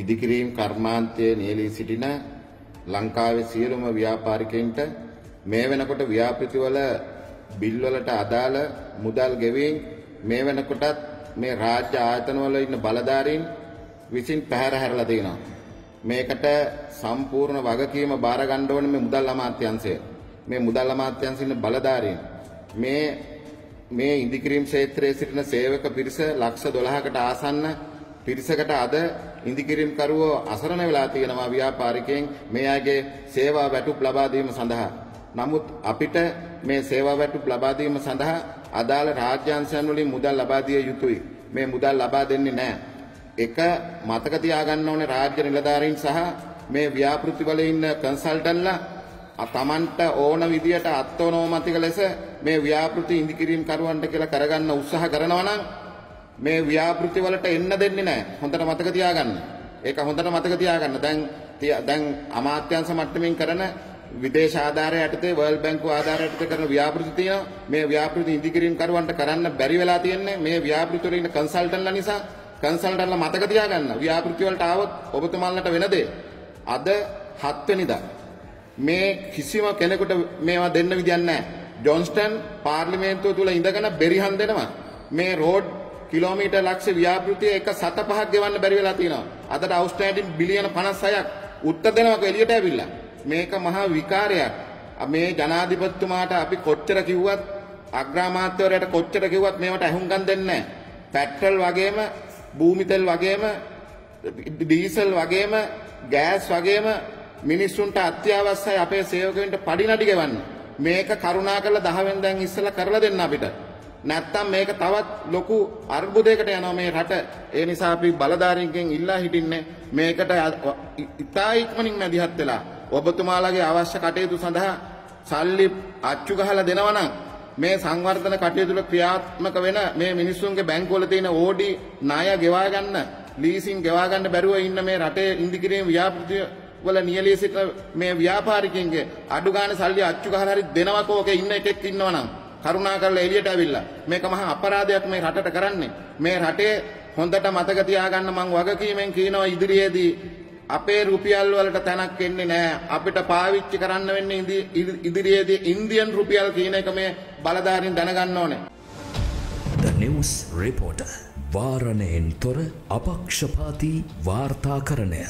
ඉදිකිරීම් කර්මාන්තයේ නියැලී සිටින ලංකාවේ සියලුම ව්‍යාපාරිකයින්ට මේ වෙනකොට ව්‍යාපෘතිවල බිල්වලට අදාළ මුදල් ගෙවීම් මේ වෙනකොටත් මේ රාජ්‍ය ආයතනවල ඉන්න බලධාරීන් විසින් පැහැර හැරලා තියෙනවා. මේකට සම්පූර්ණ වගකීම බාර ගන්න ඕනේ මේ මුදල් අමාත්‍යාංශය. මේ මුදල් අමාත්‍යාංශයේ ඉන්න බලධාරීන් මේ මේ ඉදිකිරීම් ක්ෂේත්‍රයේ සිටින සේවක පිරිස ලක්ෂ 12කට ආසන්න පිරිසකට අද ඉදිකිරීම් කරුවෝ අසරණ වෙලා තියෙනවා ව්‍යාපාරිකයන් මේ අයගේ සේවා වැටුප් ලබා දීම සඳහා. නමුත් අපිට මේ සේවා වැටුප් ලබා දීම සඳහා අදාළ රාජ්‍යාංශයන් වලින් මුදල් ලබා දිය යුතුයි. මේ මුදල් ලබා දෙන්නේ නැහැ. එක මතක තියාගන්න ඕනේ රාජ්‍ය නිලධාරීන් සහ මේ ව්‍යාපෘතිවල ඉන්න කන්සල්ටන්ලා තමන්ට ඕන විදියට අත්වනෝමතික ලෙස මේ ව්‍යාපෘති ඉදිකිරීම් කරුවන්ට කියලා කරගන්න උත්සාහ කරනවා නම් මේ ව්‍යාපෘති වලට එන්න දෙන්නේ නැහැ. හොඳට මතක තියාගන්න. ඒක හොඳට මතක තියාගන්න. දැන් දැන් අමාත්‍යංශ මට්ටමින් කරන විදේශ ආධාරය යටතේ වර්ල්ඩ් බැංකුව ආධාරය යටතේ කරන ව්‍යාපෘති තියෙනවා. මේ ව්‍යාපෘති ඉදිකිරීම් කරුවන්ට කරන්න බැරි වෙලා තියෙන්නේ මේ ව්‍යාපෘති වල ඉන්න කන්සල්ටන්ලා නිසා. කන්සල්ටන්ලා මතක තියාගන්න. ව්‍යාපෘති වලට ආවොත් ඔබතුමාලට වෙන දේ. අද 7 වෙනිදා මේ කිසිම කෙනෙකුට මේවා දෙන්න විදියක් නැහැ. ජොන්ස්ටන් පාර්ලිමේන්තුව තුල ඉඳගෙන බෙරිහන් දෙනවා. මේ රෝඩ් කිලෝමීටර් ලක්ෂ ව්‍යාපෘතිය එක සත පහක් ගෙවන්න බැරි වෙලා තියෙනවා. අදට අවුස්ට්‍රේලියාවෙන් බිලියන 56ක් උත්තර දෙනවා එළියට ඇවිල්ලා. මේක මහා විකාරයක්. මේ ජනාධිපතිතුමාට අපි කොච්චර කිව්වත් අග්‍රාමාත්‍යවරයාට කොච්චර කිව්වත් මේවට ඇහුම්කන් දෙන්නේ නැහැ. පෙට්‍රල් වගේම භූමි තෙල් වගේම ඩීසල් වගේම ගෑස් වගේම මිනිස්සුන්ට අත්‍යවශ්‍යයි අපේ සේවකයන්ට පඩි නඩි ගෙවන්න. මේක කරුණාකරලා 10 වෙනිදාන් ඉස්සෙල්ලා කරලා දෙන්න අපිට. නැත්තම් මේක තවත් ලොකු අර්බුදයකට යනවා මේ රට. ඒ නිසා අපි බලධාරීන්ගෙන් ඉල්ලා හිටින්නේ මේකට ඉතා ඉක්මනින් මැදිහත් වෙලා ඔබතුමාලගේ අවශ්‍ය කටයුතු සඳහා සල්ලි අච්චු ගහලා දෙනවා නම් මේ සංවර්ධන කටයුතු ක්‍රියාත්මක වෙන මේ මිනිස්සුන්ගේ බැංකුවල තියෙන ඕඩි ණය ගෙවා ගන්න ලීසින් ගෙවා ගන්න බැරුව ඉන්න මේ රටේ ඉන්දිකිරීම ව්‍යාපෘතිය වල නියැලී සිටින මේ ව්‍යාපාරිකයින්ගේ අඩු ගන්න සල්ලි අච්චු ගහලා හරි දෙනවකෝ ඔකේ ඉන්න එකෙක් ඉන්නවනම් කරුණාකරලා එළියට ඇවිල්ලා. මේක මහා අපරාධයක් මේ රටට කරන්නේ. මේ රටේ හොඳට මතක තියාගන්න මං වගකීමෙන් කියනවා ඉදිරියේදී අපේ රුපියල් වලට තැනක් එන්නේ නැහැ අපිට පාවිච්චි කරන්න වෙන්නේ ඉදිරියේදී ඉන්දියන් රුපියල් කියන එක මේ බලධාරීන් දැනගන්න ඕනේ. The News Reporter. වාරණයෙන් තොර අපක්ෂපාතී වාර්තාකරණය.